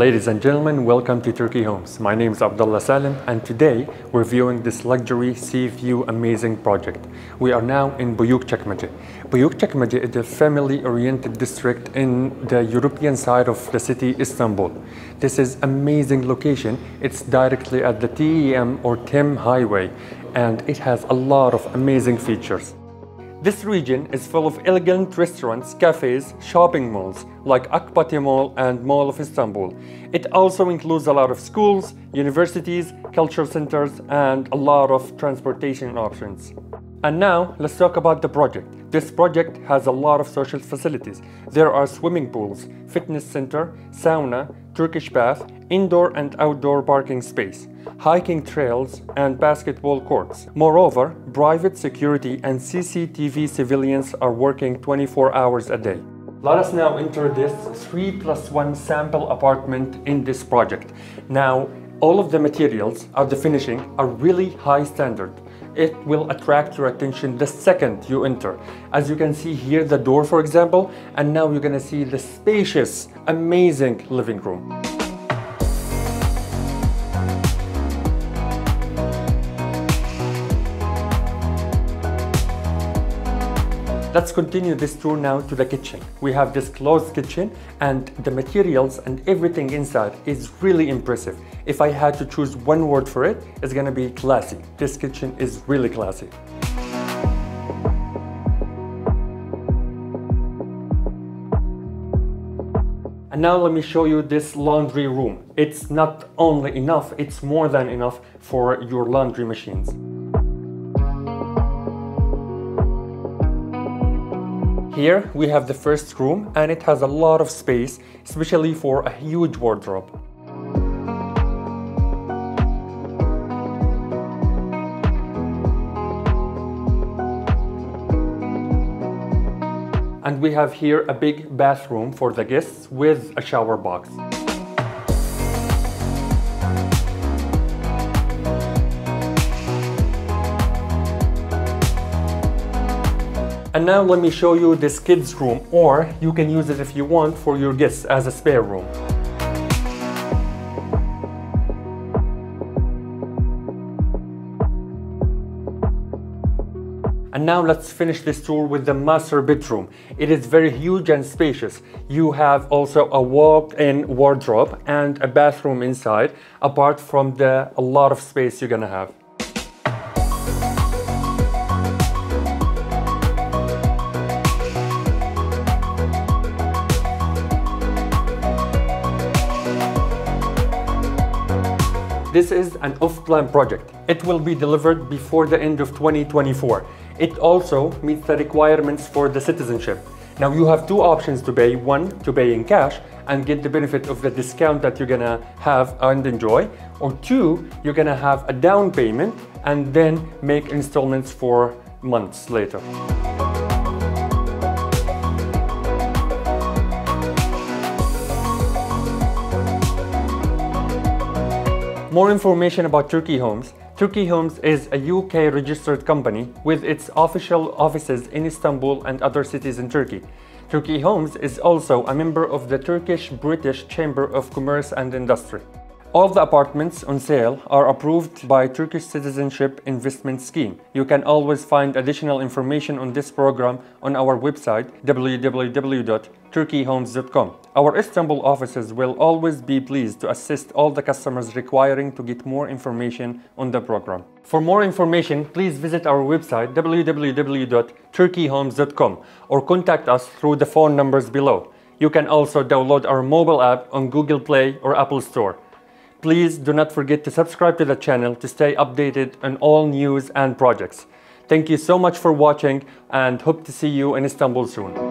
Ladies and gentlemen, welcome to Turkey Homes. My name is Abdullah Salim and today we're viewing this luxury sea view amazing project. We are now in Büyükçekmece. Büyükçekmece is a family-oriented district in the European side of the city Istanbul. This is amazing location. It's directly at the TEM or TEM highway and it has a lot of amazing features. This region is full of elegant restaurants, cafes, shopping malls like Akbati Mall and Mall of Istanbul. It also includes a lot of schools, universities, cultural centers, and a lot of transportation options. And now let's talk about the project. This project has a lot of social facilities. There are swimming pools, fitness center, sauna, Turkish bath, indoor and outdoor parking space, hiking trails, and basketball courts. Moreover, private security and CCTV civilians are working 24 hours a day. Let us now enter this 3 plus 1 sample apartment in this project. Now, all of the materials of the finishing are really high standard. It will attract your attention the second you enter. As you can see here, the door, for example, and now you're gonna see the spacious, amazing living room. Let's continue this tour now to the kitchen. We have this closed kitchen and the materials and everything inside is really impressive. If I had to choose one word for it, it's gonna be classy. This kitchen is really classy. And now let me show you this laundry room. It's not only enough, it's more than enough for your laundry machines. Here we have the first room and it has a lot of space, especially for a huge wardrobe. And we have here a big bathroom for the guests with a shower box. And now let me show you this kids room or you can use it if you want for your guests as a spare room. And now let's finish this tour with the master bedroom. It is very huge and spacious. You have also a walk-in wardrobe and a bathroom inside, apart from the a lot of space you're gonna have. This is an off-plan project. It will be delivered before the end of 2024. It also meets the requirements for the citizenship. Now you have two options to pay. One, to pay in cash and get the benefit of the discount that you're gonna have and enjoy. Or two, you're gonna have a down payment and then make installments for months later. More information about Turkey Homes. Turkey Homes is a UK registered company with its official offices in Istanbul and other cities in Turkey. Turkey Homes is also a member of the Turkish-British Chamber of Commerce and Industry. All the apartments on sale are approved by Turkish Citizenship Investment Scheme. You can always find additional information on this program on our website www.turkeyhomes.com. Our Istanbul offices will always be pleased to assist all the customers requiring to get more information on the program. For more information, please visit our website www.turkeyhomes.com or contact us through the phone numbers below. You can also download our mobile app on Google Play or Apple Store. Please do not forget to subscribe to the channel to stay updated on all news and projects. Thank you so much for watching and hope to see you in Istanbul soon.